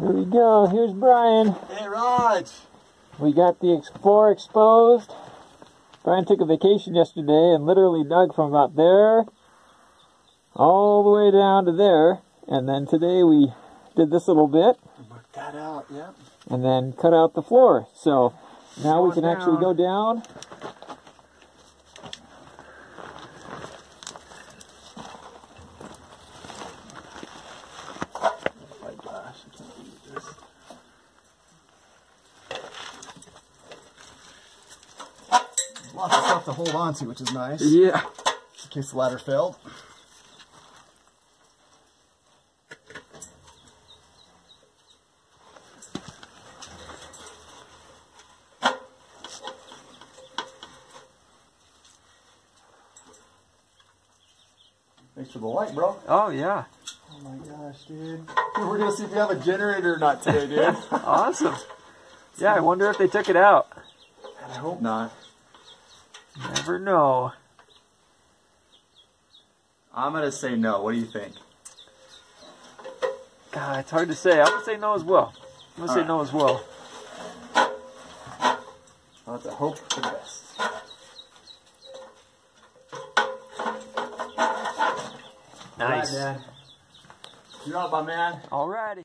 Here we go. Here's Brian. Hey, Raj. We got the floor exposed. Brian took a vacation yesterday and literally dug from about there all the way down to there. And then today we did this little bit. Work that out, yep. And then cut out the floor. So now we Going can actually go down. My gosh, I can't believe this. Lots of stuff to hold on to, which is nice. Yeah. In case the ladder failed. Thanks for the light, bro. Oh, yeah. Oh my gosh, dude. Dude, We're gonna see if we have a generator or not today, dude. Awesome. Yeah, I wonder if they took it out. I hope not. Never know. I'm gonna say no. What do you think? God, it's hard to say. I'm gonna say no as well. I'm gonna say Alright. no as well. I'll have to hope for the best. Nice. You're out, my man. Alrighty.